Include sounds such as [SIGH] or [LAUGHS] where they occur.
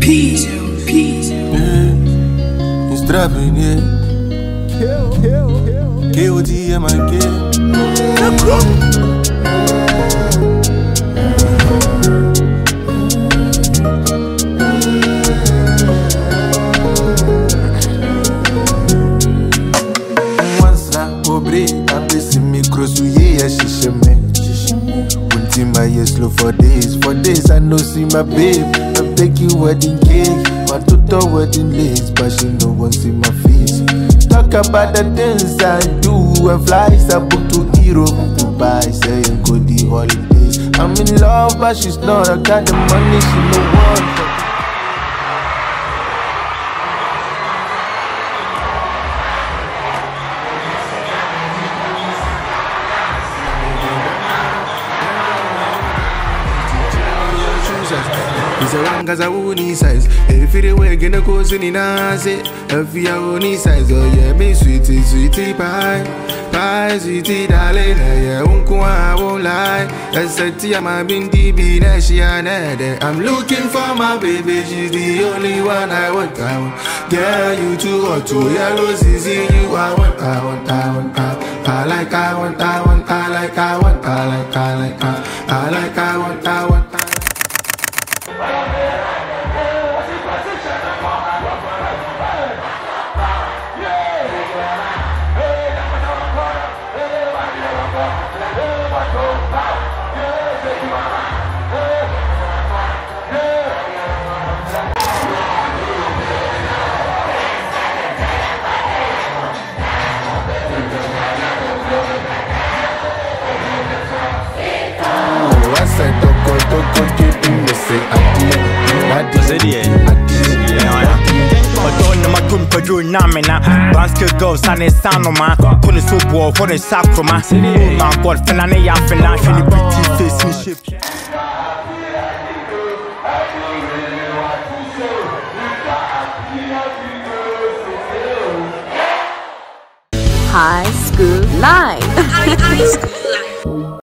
Peace, peace. Yeah, it's dropping, yeah. Kill, kill, kill. KOD and my game. Obrigado, esse micro, suí, é xixi, man. Team I yes slow for days, for days I no see my babe. I beg you wedding cake, my total wedding lace, but she no one see my face. Talk about the things I do and flights I book to Europe, Dubai, saying go the holidays. I'm in love, but she's not. I got the money, she no want. Izawanga uni size. It way gonna cause any nazi If you uni size Oh yeah me sweetie sweetie pie. Pie sweetie darling eh Yeah unku I won't lie. That's a tia my bindi be na she another I'm looking for my baby She's the only one I want I want. Girl you too hot too yellow zizi You I want I want I want. I, I like I want I want I like I want I like I like I Banske girls ane sanoma Pone so boɔ hɔ ne sakroma my god fena ne yɛ afena Hwɛ pretty face ne shape High School Live. [LAUGHS]